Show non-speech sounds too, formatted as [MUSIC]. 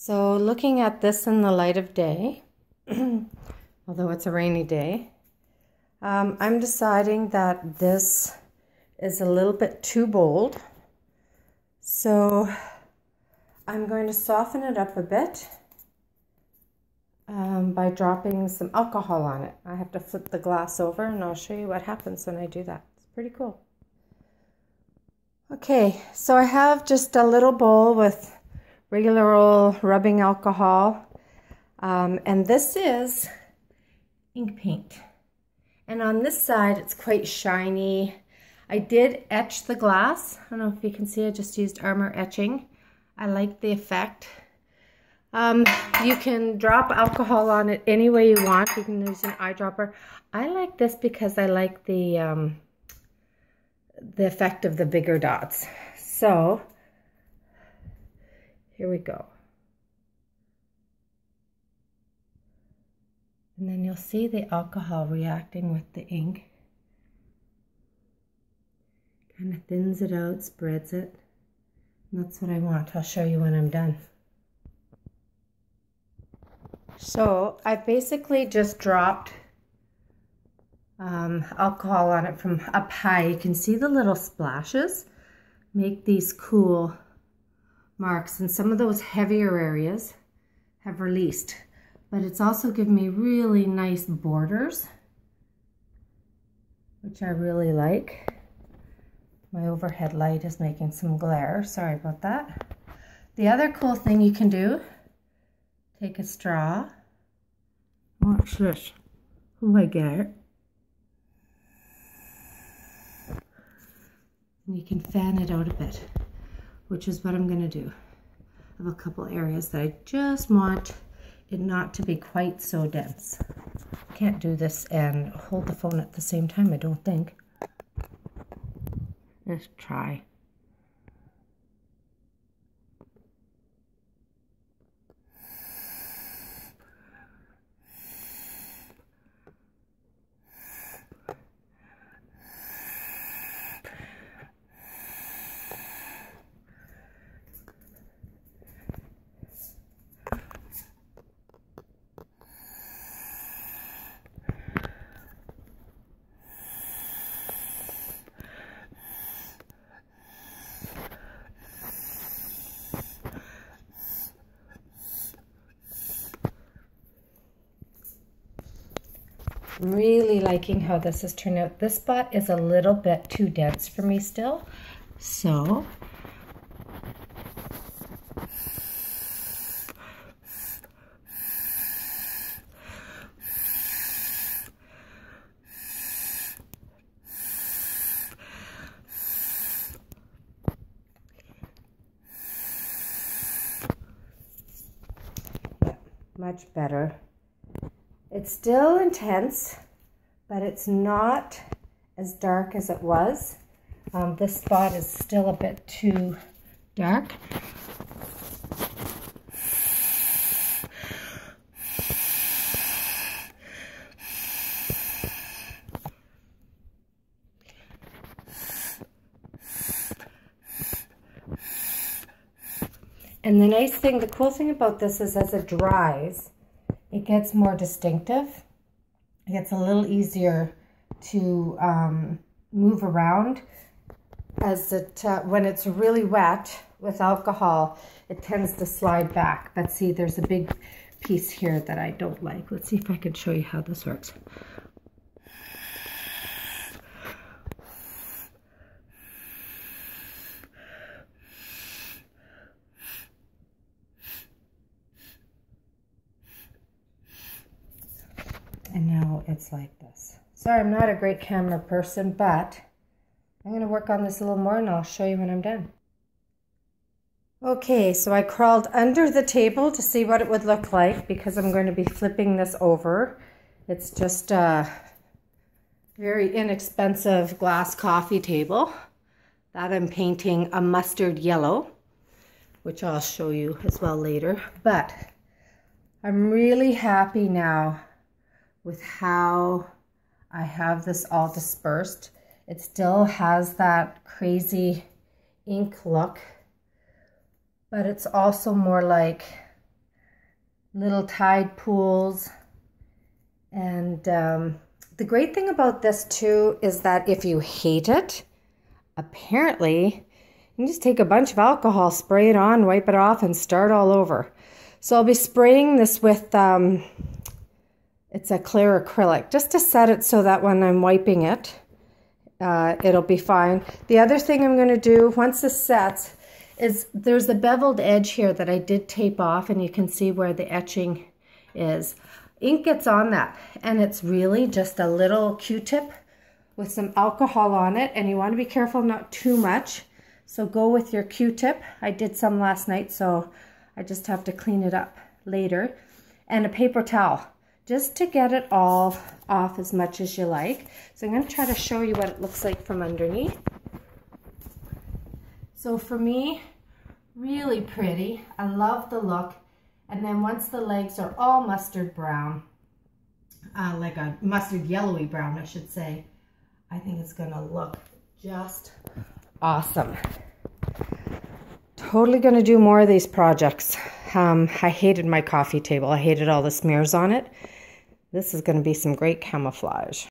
So looking at this in the light of day, [CLEARS THROAT] although it's a rainy day, um, I'm deciding that this is a little bit too bold. So I'm going to soften it up a bit um, by dropping some alcohol on it. I have to flip the glass over and I'll show you what happens when I do that. It's pretty cool. Okay, so I have just a little bowl with regular old rubbing alcohol. Um, and this is ink paint. And on this side, it's quite shiny. I did etch the glass. I don't know if you can see, I just used armor etching. I like the effect. Um, you can drop alcohol on it any way you want. You can use an eyedropper. I like this because I like the, um, the effect of the bigger dots. So here we go. And then you'll see the alcohol reacting with the ink. Kind of thins it out, spreads it. And that's what I want. I'll show you when I'm done. So I basically just dropped um, alcohol on it from up high. You can see the little splashes make these cool marks and some of those heavier areas have released. But it's also given me really nice borders which I really like. My overhead light is making some glare. Sorry about that. The other cool thing you can do take a straw. Watch this. Oh I get? It and you can fan it out a bit which is what I'm going to do. I have a couple areas that I just want it not to be quite so dense. Can't do this and hold the phone at the same time, I don't think. Let's try. Really liking how this has turned out. This spot is a little bit too dense for me still. So much better. It's still intense, but it's not as dark as it was. Um, this spot is still a bit too dark. And the nice thing, the cool thing about this is as it dries, it gets more distinctive. It gets a little easier to um, move around as it, uh, when it's really wet with alcohol, it tends to slide back. But see, there's a big piece here that I don't like. Let's see if I can show you how this works. And like this. Sorry, I'm not a great camera person, but I'm going to work on this a little more and I'll show you when I'm done. Okay, so I crawled under the table to see what it would look like because I'm going to be flipping this over. It's just a very inexpensive glass coffee table that I'm painting a mustard yellow, which I'll show you as well later. But I'm really happy now with how I have this all dispersed. It still has that crazy ink look, but it's also more like little tide pools. And um, the great thing about this too is that if you hate it, apparently you just take a bunch of alcohol, spray it on, wipe it off, and start all over. So I'll be spraying this with, um, it's a clear acrylic, just to set it so that when I'm wiping it, uh, it'll be fine. The other thing I'm going to do, once this sets, is there's a beveled edge here that I did tape off, and you can see where the etching is. Ink gets on that, and it's really just a little Q-tip with some alcohol on it, and you want to be careful not too much. So go with your Q-tip. I did some last night, so I just have to clean it up later. And a paper towel, just to get it all off as much as you like. So I'm going to try to show you what it looks like from underneath. So for me, really pretty. I love the look. And then once the legs are all mustard brown, uh, like a mustard yellowy brown, I should say, I think it's gonna look just awesome. Totally gonna do more of these projects. Um, I hated my coffee table. I hated all the smears on it. This is gonna be some great camouflage.